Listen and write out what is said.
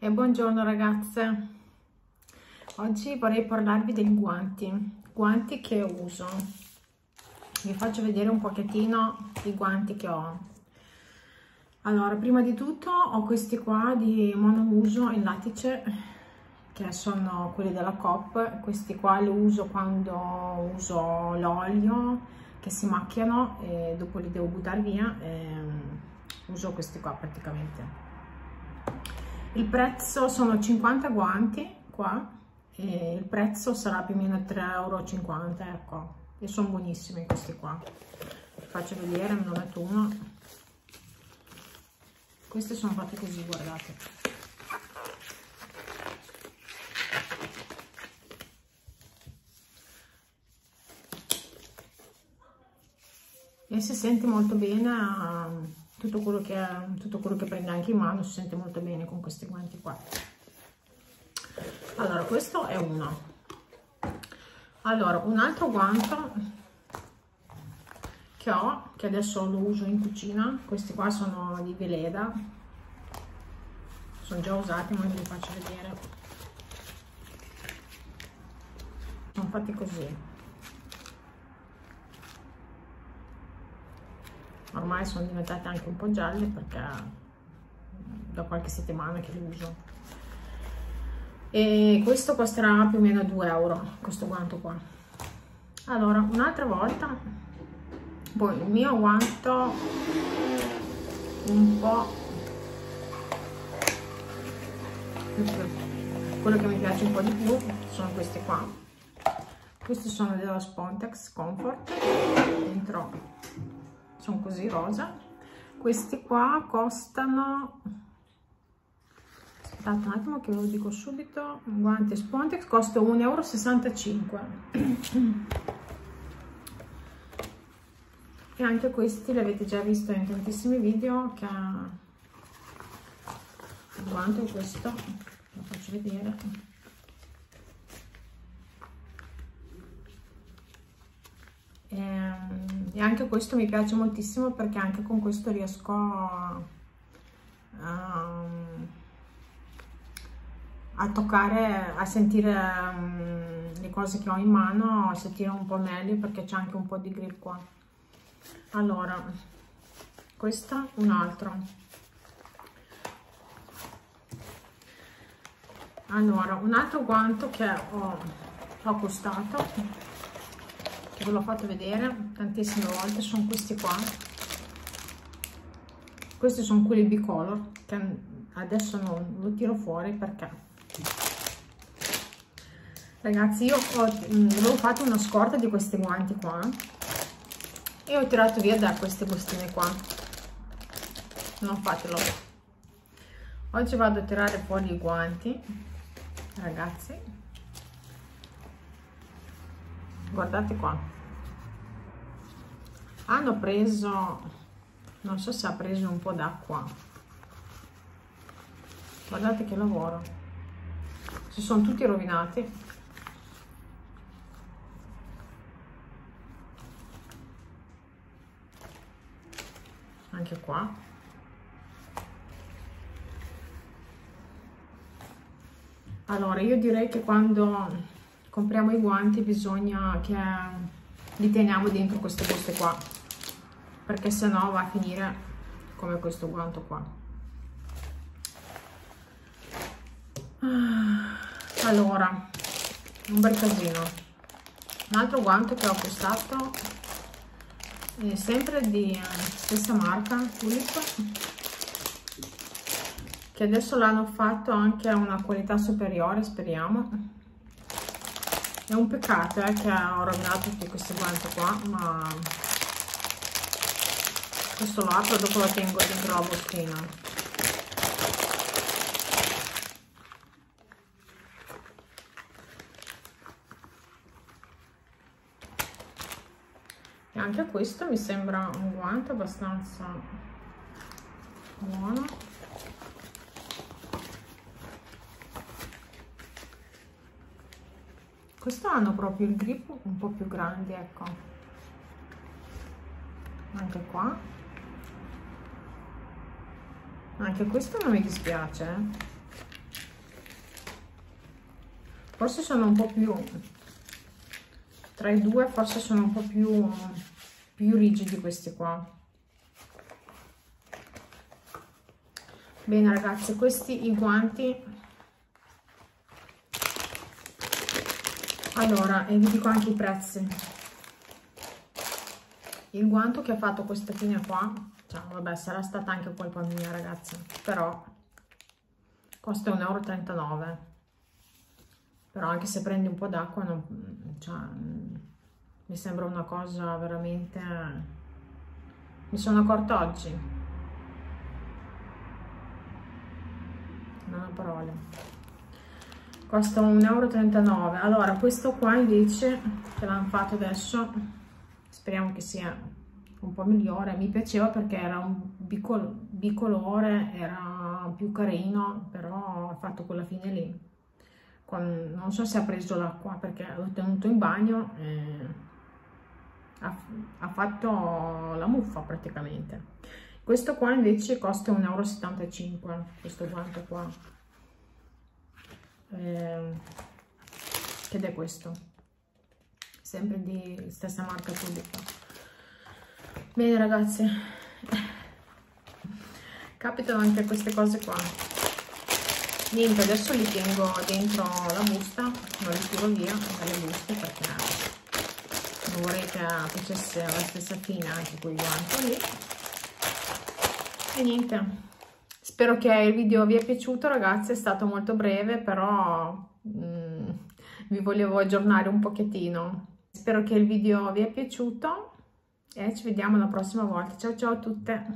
e buongiorno ragazze. Oggi vorrei parlarvi dei guanti guanti che uso. Vi faccio vedere un pochettino i guanti che ho. Allora prima di tutto ho questi qua di monouso in lattice che sono quelli della COP questi qua li uso quando uso l'olio che si macchiano e dopo li devo buttare via e uso questi qua praticamente il prezzo sono 50 guanti qua e il prezzo sarà più o meno 3,50 euro ecco. E sono buonissimi questi qua. Vi faccio vedere me ne metto uno. Questi sono fatti così guardate. E si sente molto bene tutto quello che, tutto quello che prende anche in mano si sente molto bene con questi guanti qua. Allora questo è uno. Allora un altro guanto che ho che adesso lo uso in cucina. Questi qua sono di Veleda. Sono già usati ma vi faccio vedere. Sono fatti così ormai sono diventate anche un po' gialle perché da qualche settimana che le uso. E questo costerà più o meno 2 euro questo guanto qua. Allora un'altra volta. Poi il mio guanto un po' quello che mi piace un po' di più sono questi qua. Questi sono della Spontex Comfort. Dentro sono così rosa. Questi qua costano aspettate un attimo che ve lo dico subito guanti Spontex costa 1,65 euro e anche questi li avete già visto in tantissimi video che il guanto questo lo faccio vedere E, ehm, e, anche questo mi piace moltissimo perché anche con questo riesco a, a, toccare, a sentire um, le cose che ho in mano, a sentire un po' meglio perché c'è anche un po' di grip qua. Allora, questo un altro. Allora, un altro guanto che ho, ho acquistato che ve l'ho fatto vedere tantissime volte sono questi qua. Questi sono quelli bicolor che adesso non lo tiro fuori perché. Ragazzi io ho, mm, avevo fatto una scorta di questi guanti qua e ho tirato via da queste bustine qua. Non fatelo. Oggi vado a tirare fuori i guanti ragazzi guardate qua. Hanno preso non so se ha preso un po' d'acqua. Guardate che lavoro. Si sono tutti rovinati. Anche qua. Allora io direi che quando compriamo i guanti bisogna che li teniamo dentro queste buste qua perché se no va a finire come questo guanto qua. Allora un bel casino. Un altro guanto che ho acquistato è sempre di eh, stessa marca Tulip che adesso l'hanno fatto anche a una qualità superiore speriamo è un peccato eh, che ho rovinato tutti questi guanti qua ma questo lo apro dopo lo tengo dentro la bottina. E anche questo mi sembra un guanto abbastanza buono questo hanno proprio il grip un po' più grande ecco. Anche qua. Anche questo non mi dispiace eh. forse sono un po' più tra i due forse sono un po' più più rigidi questi qua. Bene ragazzi questi i guanti allora e vi dico anche i prezzi. Il guanto che ha fatto questa fine qua cioè vabbè sarà stata anche colpa mia ragazzi però costa 1,39 euro però anche se prendi un po' d'acqua cioè, mi sembra una cosa veramente mi sono accorta oggi. Non ho parole costa 1,39 euro allora questo qua invece che l'hanno fatto adesso speriamo che sia un po' migliore. Mi piaceva perché era un bicol bicolore era più carino però ha fatto quella fine lì. Con, non so se ha preso l'acqua perché l'ho tenuto in bagno ha, ha fatto la muffa praticamente. Questo qua invece costa 1,75 euro questo guanto qua eh, ed è questo. Sempre di stessa marca pubblica bene ragazzi capitano anche quesse cose qua. Niente adesso li tengo dentro la busta non li tiro via dalle buste perché non vorrei che facesse la stessa fine anche quel guanto lì e niente spero che il video vi è piaciuto ragazzi è stato molto breve però mm, vi volevo aggiornare un pochettino. Spero che il video vi è piaciuto e ci vediamo la prossima volta. Ciao ciao a tutte